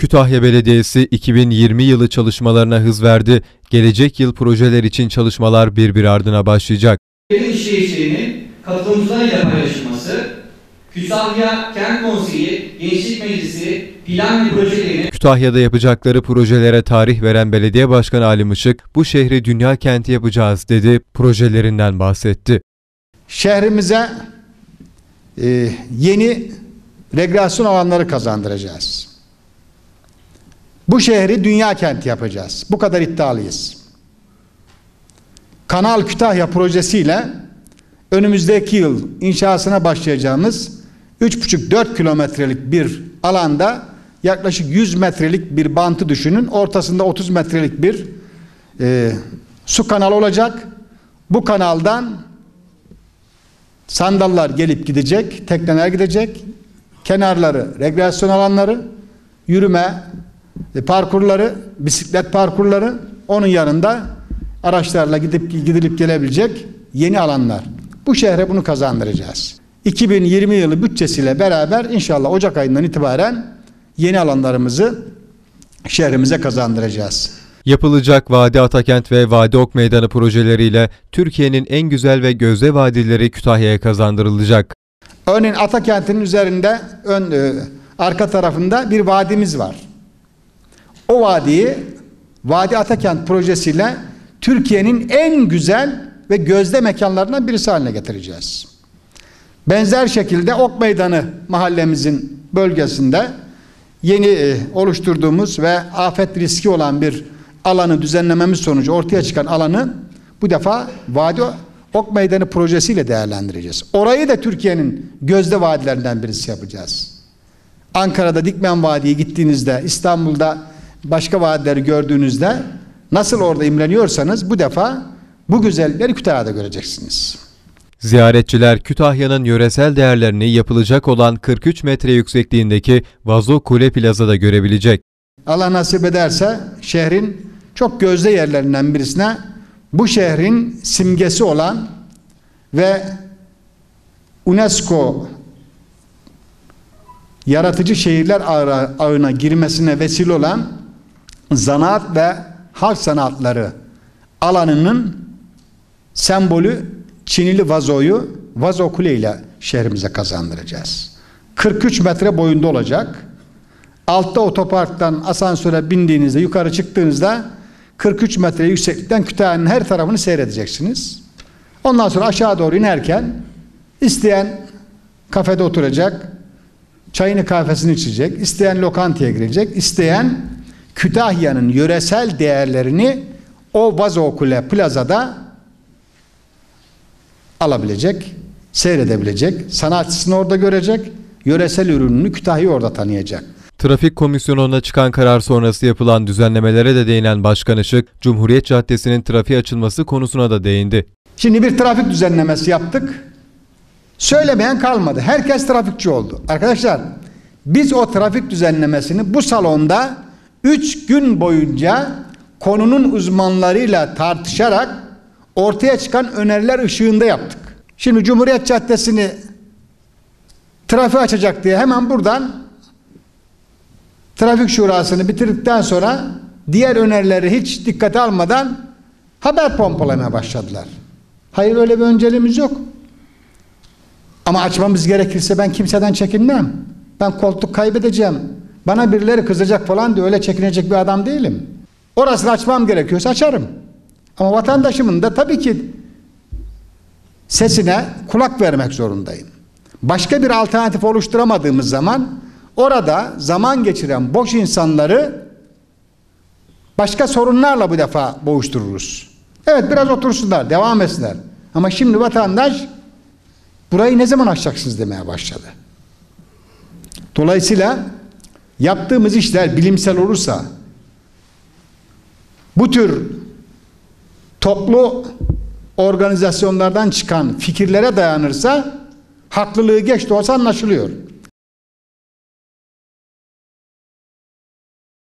Kütahya Belediyesi 2020 yılı çalışmalarına hız verdi. Gelecek yıl projeler için çalışmalar birbir ardına başlayacak. Benim işleyişlerinin katılımcılarıyla paylaşılması, Kütahya Kent Konseyi, Gençlik Meclisi, plan ve projelerini Kütahya'da yapacakları projelere tarih veren belediye başkanı Ali Işık, bu şehri dünya kenti yapacağız dedi, projelerinden bahsetti. şehrimize e, yeni rekreasyon alanları kazandıracağız. Bu şehri dünya kenti yapacağız. Bu kadar iddialıyız. Kanal Kütahya projesiyle önümüzdeki yıl inşasına başlayacağımız 3,5-4 kilometrelik bir alanda yaklaşık 100 metrelik bir bantı düşünün. Ortasında 30 metrelik bir e, su kanalı olacak. Bu kanaldan Sandallar gelip gidecek, tekneler gidecek. Kenarları rekreasyon alanları, yürüme parkurları, bisiklet parkurları, onun yanında araçlarla gidip gidilip gelebilecek yeni alanlar. Bu şehre bunu kazandıracağız. 2020 yılı bütçesiyle beraber inşallah Ocak ayından itibaren yeni alanlarımızı şehrimize kazandıracağız. Yapılacak Vadi Atakent ve Vadi Ok Meydanı projeleriyle Türkiye'nin en güzel ve gözde vadileri Kütahya'ya kazandırılacak. Örneğin Atakent'in üzerinde ön e, arka tarafında bir vadimiz var. O vadiyi Vadi Atakent projesiyle Türkiye'nin en güzel ve gözde mekanlarından birisi haline getireceğiz. Benzer şekilde Ok Meydanı mahallemizin bölgesinde yeni e, oluşturduğumuz ve afet riski olan bir alanı düzenlememiz sonucu ortaya çıkan alanı bu defa Vadi Ok Meydanı projesiyle değerlendireceğiz. Orayı da Türkiye'nin gözde vadilerinden birisi yapacağız. Ankara'da Dikmen Vadi'ye gittiğinizde, İstanbul'da başka vadileri gördüğünüzde nasıl orada imreniyorsanız bu defa bu güzellikleri Kütahya'da göreceksiniz. Ziyaretçiler Kütahya'nın yöresel değerlerini yapılacak olan 43 metre yüksekliğindeki Vazo Kule Plaza'da görebilecek. Allah nasip ederse şehrin çok gözde yerlerinden birisine bu şehrin simgesi olan ve UNESCO yaratıcı şehirler ağı- ağına girmesine vesile olan zanaat ve halk sanatları alanının sembolü Çinili vazoyu vazo kule ile şehrimize kazandıracağız. 43 metre boyunda olacak. Altta otoparktan asansöre bindiğinizde yukarı çıktığınızda 43 metre yükseklikten Kütahya'nın her tarafını seyredeceksiniz. Ondan sonra aşağı doğru inerken isteyen kafede oturacak, çayını kahvesini içecek, isteyen lokantaya girecek, isteyen Kütahya'nın yöresel değerlerini o Vazo Kule plazada alabilecek, seyredebilecek, sanatçısını orada görecek, yöresel ürününü Kütahya'yı orada tanıyacak. Trafik komisyonuna çıkan karar sonrası yapılan düzenlemelere de değinen Başkan Işık, Cumhuriyet Caddesi'nin trafiğe açılması konusuna da değindi. Şimdi bir trafik düzenlemesi yaptık. Söylemeyen kalmadı. Herkes trafikçi oldu. Arkadaşlar biz o trafik düzenlemesini bu salonda 3 gün boyunca konunun uzmanlarıyla tartışarak ortaya çıkan öneriler ışığında yaptık. Şimdi Cumhuriyet Caddesi'ni trafiğe açacak diye hemen buradan trafik şurasını bitirdikten sonra diğer önerileri hiç dikkate almadan haber pompalamaya başladılar. Hayır öyle bir önceliğimiz yok. Ama açmamız gerekirse ben kimseden çekinmem. Ben koltuk kaybedeceğim. Bana birileri kızacak falan diye öyle çekinecek bir adam değilim. Orasını açmam gerekiyorsa açarım. Ama vatandaşımın da tabii ki sesine kulak vermek zorundayım. Başka bir alternatif oluşturamadığımız zaman orada zaman geçiren boş insanları başka sorunlarla bu defa boğuştururuz. Evet biraz otursunlar, devam etsinler. Ama şimdi vatandaş burayı ne zaman açacaksınız demeye başladı. Dolayısıyla yaptığımız işler bilimsel olursa bu tür toplu organizasyonlardan çıkan fikirlere dayanırsa haklılığı geç de olsa anlaşılıyor.